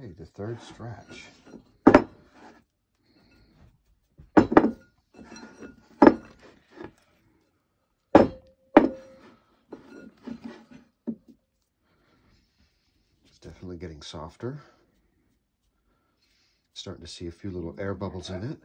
Okay, the third stretch. It's definitely getting softer. Starting to see a few little air bubbles in it.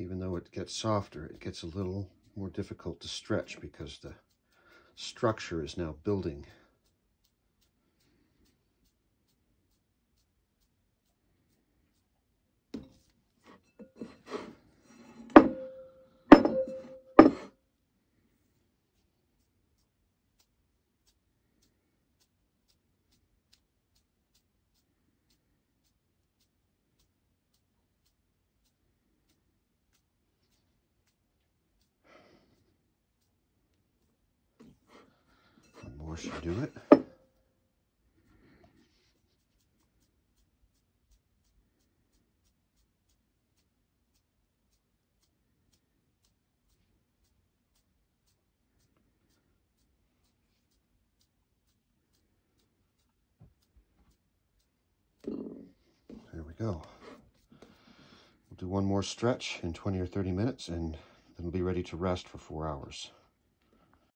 Even though it gets softer, it gets a little more difficult to stretch because the structure is now building. more should do it. There we go. We'll do one more stretch in 20 or 30 minutes and then we'll be ready to rest for four hours.